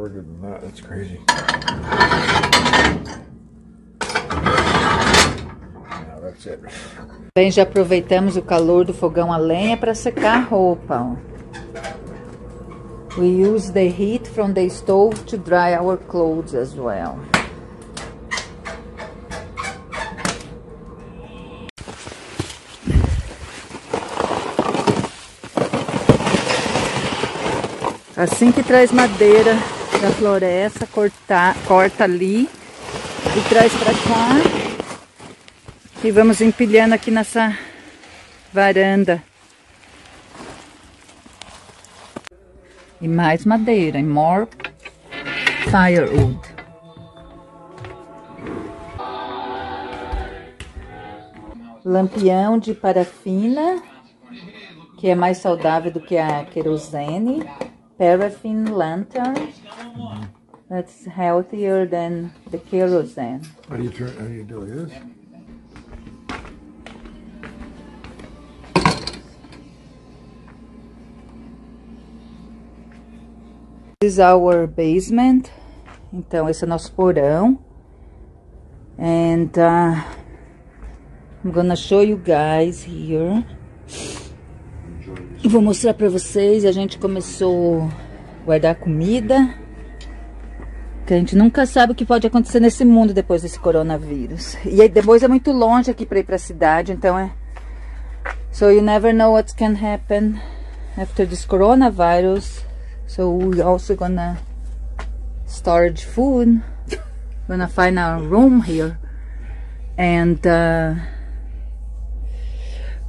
shorter than that. That's crazy. Bem, já aproveitamos o calor do fogão a lenha para secar a roupa. We use the heat from the stove to dry our clothes as well. Assim que traz madeira da floresta, cortar, corta ali e traz para cá. E vamos empilhando aqui nessa varanda. E mais madeira, e more firewood. Lampião de parafina, que é mais saudável do que a querosene. Paraffin lantern, that's healthier than the kerosene. How do you turn? How do you do this? This is our basement. Então, esse é nosso porão. And uh, I'm gonna show you guys here. Vou mostrar pra vocês. A gente começou a guardar comida. A gente nunca sabe o que pode acontecer nesse mundo depois desse coronavírus. E aí depois é muito longe aqui pra ir pra cidade. Então é... So you never know what can happen after this coronavirus. So we also gonna storage food. Gonna find a room here. And uh,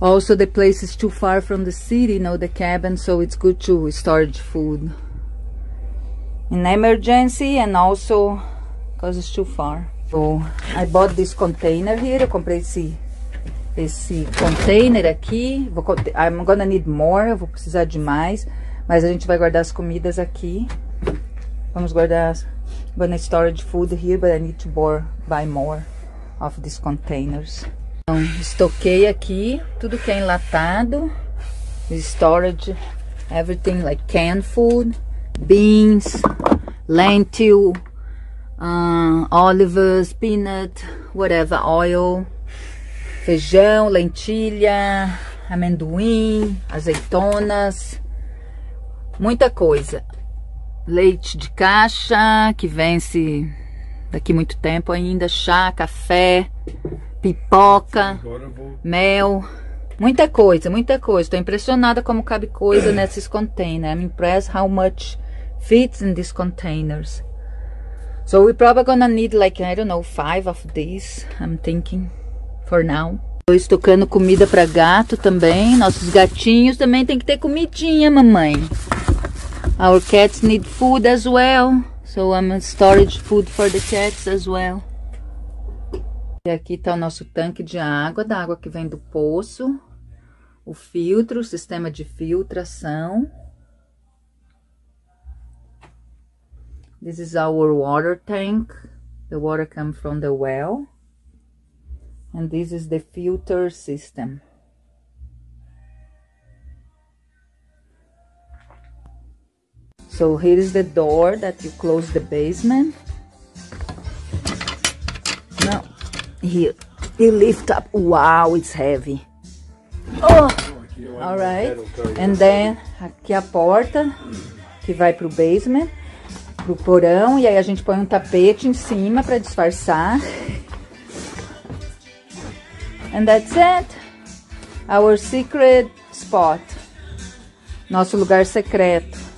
also the place is too far from the city, you know, the cabin, so it's good to storage food. In emergency and also because it's too far. So I bought this container here. Eu comprei esse esse container aqui. Vou, I'm gonna need more, eu vou precisar de mais. Mas a gente vai guardar as comidas aqui. Vamos guardar. Gonna storage food here, but I need to bore, buy more of these containers. Então, estoquei aqui tudo que é enlatado. Storage, everything like canned food, beans, lentil, uh, olives, peanut, whatever, oil, feijão, lentilha, amendoim, azeitonas, muita coisa. Leite de caixa, que vence daqui muito tempo ainda, chá, café, pipoca, mel, muita coisa, muita coisa. Estou impressionada como cabe coisa nesses containers. I'm impressed how much fits in these containers. So we're probably gonna need like, I don't know, five of these, I'm thinking, for now. Estou estocando comida para gato também. Nossos gatinhos também tem que ter comidinha, mamãe. Our cats need food as well. So I'm storage food for the cats as well. E aqui está o nosso tanque de água, da água que vem do poço. O filtro, o sistema de filtração. This is our water tank. The water comes from the well. And this is the filter system. So here is the door that you close the basement. Now, here, you lift up. Wow, it's heavy. Oh, all right. And then, aqui a porta que vai pro basement, pro porão. E aí a gente põe um tapete em cima para disfarçar. And that's it. Our secret spot. Nosso lugar secreto.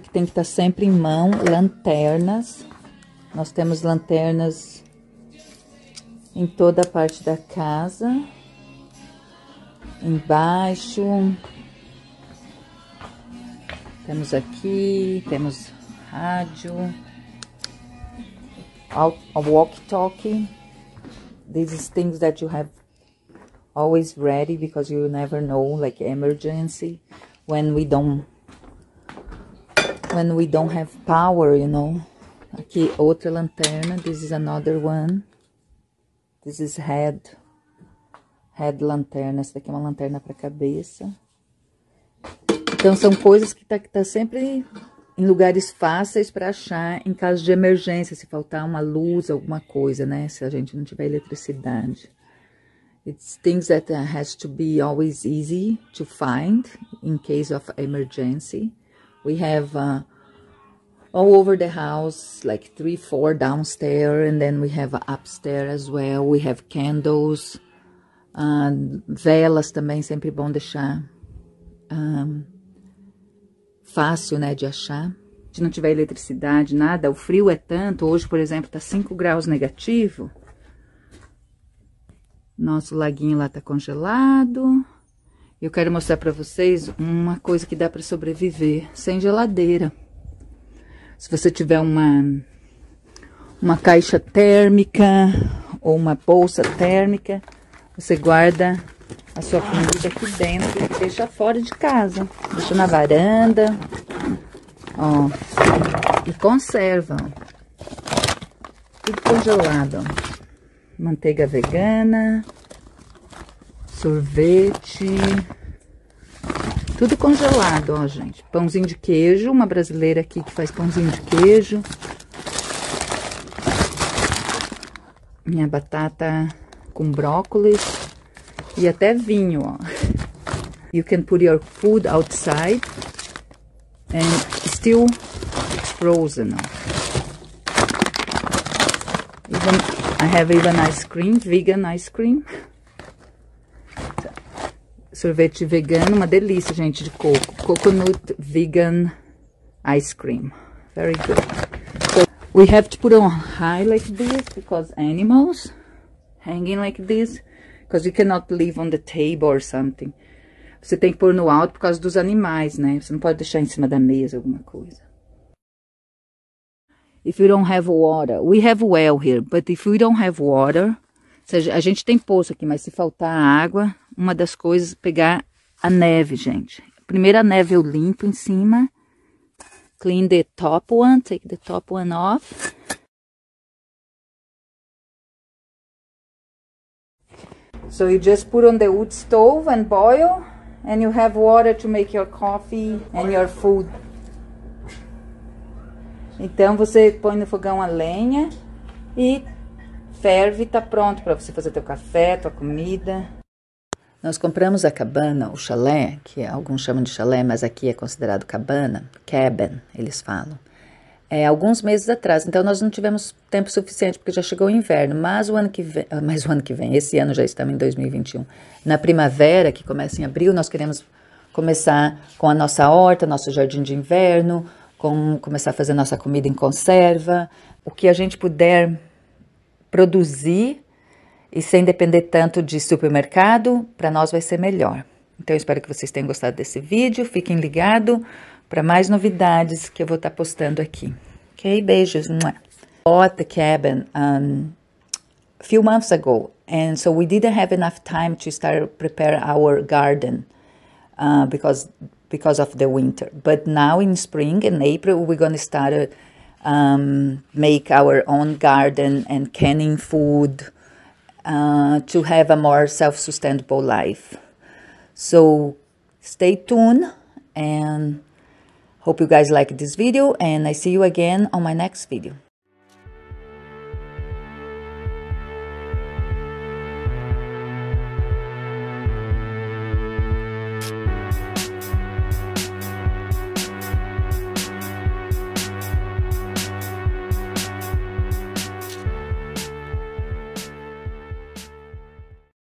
que tem que estar sempre em mão, lanternas. Nós temos lanternas em toda a parte da casa. Embaixo. Temos aqui, temos rádio. A walkie-talkie. These things that you have always ready because you never know, like emergency, when we don't when we don't have power, you know. Aqui outra lanterna, this is another one. This is head. Head lanterna. Essa daqui é uma lanterna para cabeça. Então, são coisas que tá, que tá sempre em lugares fáceis para achar em caso de emergência, se faltar uma luz, alguma coisa, né? Se a gente não tiver eletricidade. It's things that has to be always easy to find in case of emergency. We have uh, all over the house, like three, four downstairs, and then we have upstairs as well. We have candles, uh, velas também, sempre bom deixar um, fácil, né, de achar. Se não tiver eletricidade, nada, o frio é tanto, hoje, por exemplo, tá 5 graus negativo. Nosso laguinho lá tá congelado. Eu quero mostrar para vocês uma coisa que dá para sobreviver sem geladeira. Se você tiver uma uma caixa térmica ou uma bolsa térmica, você guarda a sua comida aqui dentro e deixa fora de casa. Deixa na varanda. Ó. E conserva. Tudo congelado, ó. Manteiga vegana. Sorvete. Tudo congelado, ó, gente. Pãozinho de queijo. Uma brasileira aqui que faz pãozinho de queijo. Minha batata com brócolis e até vinho, ó. You can put your food outside and still it's frozen. Even I have even ice cream, vegan ice cream. Sorvete vegano, uma delícia, gente, de coco. Coconut vegan ice cream. Very good. So we have to put on high like this because animals hanging like this because you cannot leave on the table or something. Você tem que pôr no alto por causa dos animais, né? Você não pode deixar em cima da mesa alguma coisa. If you don't have water, we have well here, but if we don't have water, a gente tem poço aqui, mas se faltar água, uma das coisas pegar a neve, gente. Primeiro a neve eu limpo em cima. Clean the top one, take the top one off. So you just put on the wood stove and boil and you have water to make your coffee and your food. Então você põe no fogão a lenha e ferve tá pronto para você fazer teu café, tua comida. Nós compramos a cabana, o chalé, que alguns chamam de chalé, mas aqui é considerado cabana, cabin, eles falam é, alguns meses atrás. Então nós não tivemos tempo suficiente porque já chegou o inverno. Mas o ano que vem, ah, mais o ano que vem, esse ano já estamos em 2021. Na primavera, que começa em abril, nós queremos começar com a nossa horta, nosso jardim de inverno, com começar a fazer nossa comida em conserva, o que a gente puder produzir e sem depender tanto de supermercado, para nós vai ser melhor. Então espero que vocês tenham gostado desse vídeo, fiquem ligados para mais novidades que eu vou estar tá postando aqui. Ok? Beijos. Bought the cabin um, a few months ago, and so we didn't have enough time to start prepare our garden uh, because because of the winter. But now in spring and April, we're gonna start um, make our own garden and canning food uh, to have a more self-sustainable life. So stay tuned and Hope you guys like this video and I see you again on my next video.